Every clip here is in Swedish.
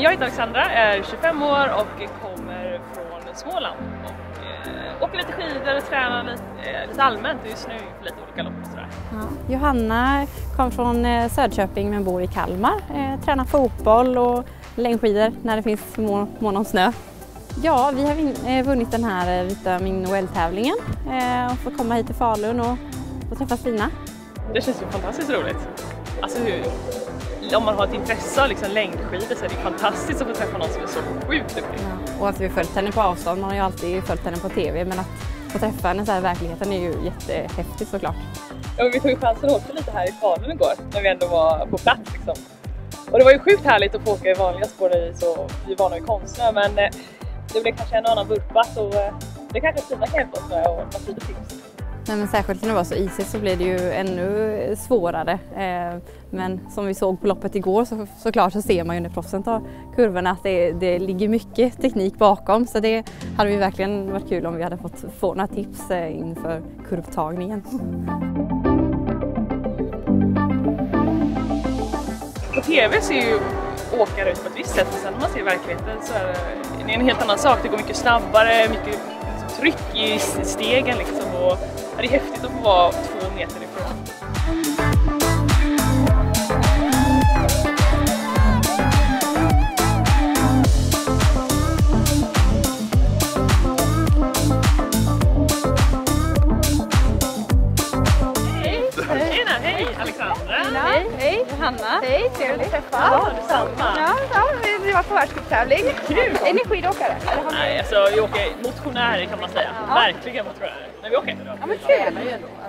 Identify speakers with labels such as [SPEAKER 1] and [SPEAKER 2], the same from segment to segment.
[SPEAKER 1] heter Alexandra, är 25 år och kommer från Småland. Och, eh, åker lite skidor tränar lite, eh, lite allmänt just nu inför lite olika lopp och sådär.
[SPEAKER 2] Ja. Johanna kom från eh, Söderköping men bor i Kalmar. Eh, tränar fotboll och längdskidor när det finns mån, om snö. Ja, vi har eh, vunnit den här eh, Vita Min Noel-tävlingen eh, och får komma hit till Falun och, och träffa Stina.
[SPEAKER 1] Det känns ju fantastiskt roligt. Alltså hur, om man har ett intresse av liksom längdskidor så är det fantastiskt att få träffa någon som är så sjukt duktig.
[SPEAKER 2] Ja. Och att vi har följt henne på avstånd, man har ju alltid följt henne på TV men att få träffa henne så här i verkligheten är ju jättehäftigt såklart.
[SPEAKER 1] Ja, vi tog ju chansen att åka lite här i Falun igår när vi ändå var på plats liksom. Och det var ju sjukt härligt att få åka i vanliga spår i så vi är vana vid konstsnö men eh, det blev kanske en och annan vurpa så eh, det kanske Stina kan hjälpa oss med och något litet tips.
[SPEAKER 2] Nej, men särskilt när det var så isigt så blir det ju ännu svårare. Eh, men som vi såg på loppet igår så såklart så ser man ju när proffsen tar kurvorna att det, det ligger mycket teknik bakom så det hade ju verkligen varit kul om vi hade fått få några tips eh, inför kurvtagningen.
[SPEAKER 1] På TV ser ju åkare ut på ett visst sätt men sen när man ser verkligheten så är det en helt annan sak. Det går mycket snabbare, mycket tryck i stegen liksom och det är häftigt att få vara två meter ifrån. Hej! Alexandra!
[SPEAKER 3] Hej, hej. Johanna. Hej, trevligt att träffas.
[SPEAKER 1] Ja, detsamma!
[SPEAKER 3] Ja, ja, var på världscuptävling. Är ni skidåkare?
[SPEAKER 1] Nej, alltså vi åker motionärer kan man säga. Verkligen motionärer. Men vi åker.
[SPEAKER 3] Ja, men kul.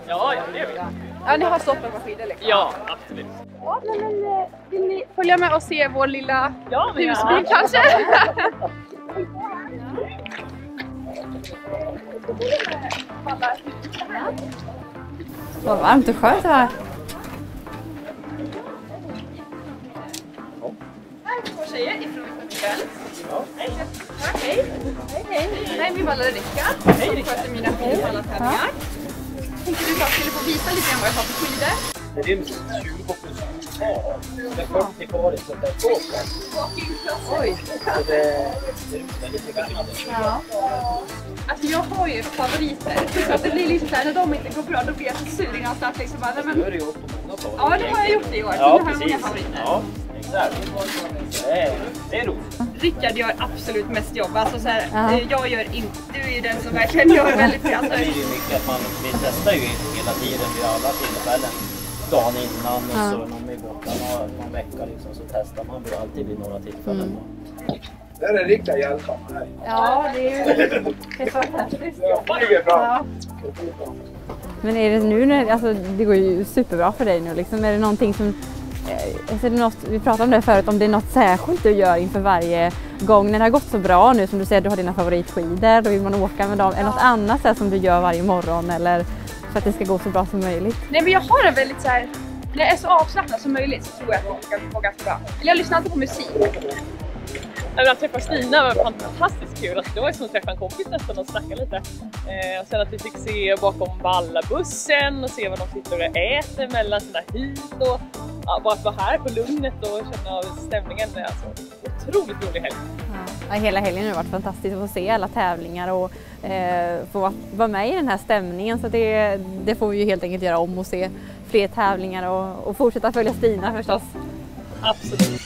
[SPEAKER 1] Ja, ja, det gör vi.
[SPEAKER 3] Ja, ni har stått på skidor liksom?
[SPEAKER 1] Ja, absolut.
[SPEAKER 3] Ja, men, men eh, vill ni följa med och se vår lilla
[SPEAKER 1] Ja,
[SPEAKER 3] husbil kanske?
[SPEAKER 2] Vad varmt och skönt det här.
[SPEAKER 3] Ifrån Kväll. Hej. Hej. Hej. Är min vallare Rickard som sköter mina skidvallartävlingar. Tänkte du bara skulle få visa lite grann vad jag har för skidor.
[SPEAKER 4] Det ryms 20 plus kvar. Det är 40 kvar i sånt där skåp.
[SPEAKER 3] Oj.
[SPEAKER 4] Så det, ryms väldigt mycket skidor.
[SPEAKER 3] Alltså jag har ju favoriter. Så att det blir lite såhär när de inte går bra då blir jag så sur innan start liksom. Bara, nej, men,
[SPEAKER 4] ju på många par.
[SPEAKER 3] ja det har jag gjort i år. Så
[SPEAKER 4] Ja,
[SPEAKER 3] nu har jag många favoriter.
[SPEAKER 4] Ja, Det är, det är roligt.
[SPEAKER 3] Rickard gör absolut mest jobb. Alltså så här,
[SPEAKER 2] Ja.
[SPEAKER 3] eh, jag gör inte, du är ju den som verkligen gör väldigt mycket.
[SPEAKER 4] Det
[SPEAKER 3] Alltså,
[SPEAKER 4] blir ju mycket att man, vi testar ju hela tiden vid alla tillfällen. Dagen innan och
[SPEAKER 2] Ja.
[SPEAKER 4] så någon i veckan och någon vecka liksom, så testar man vid alltid vid några tillfällen.
[SPEAKER 5] Där är Rickard hjälpsam. Här.
[SPEAKER 3] ja, det är ju det är fantastiskt.
[SPEAKER 5] Ja.
[SPEAKER 2] Men är det nu när, alltså det går ju superbra för dig nu liksom, är det någonting som eh, alltså är det något, vi pratade om det förut, om det är något särskilt du gör inför varje gång när det har gått så bra nu som du säger, du har dina favoritskidor, då vill man åka med dem. Är det något annat så här, som du gör varje morgon eller för att det ska gå så bra som möjligt?
[SPEAKER 3] Nej men jag har en väldigt så här, när jag är så avslappnad som möjligt så tror jag att det ska gå ganska bra. Eller jag lyssnar alltid på musik.
[SPEAKER 1] Att träffa Stina var fantastiskt kul. Alltså, det var som att träffa en kompis nästan och snacka lite. Eh, och sen att vi fick se bakom vallabussen och se vad de sitter och äter mellan sina hit och ja, bara att vara här på Lugnet och känna av stämningen. Det är Alltså, otroligt rolig helg.
[SPEAKER 2] Ja, hela helgen har varit fantastiskt att få se alla tävlingar och eh, få vara- vara med i den här stämningen. Så det, det får vi ju helt enkelt göra om och se fler tävlingar och, och fortsätta följa Stina förstås.
[SPEAKER 1] Absolut.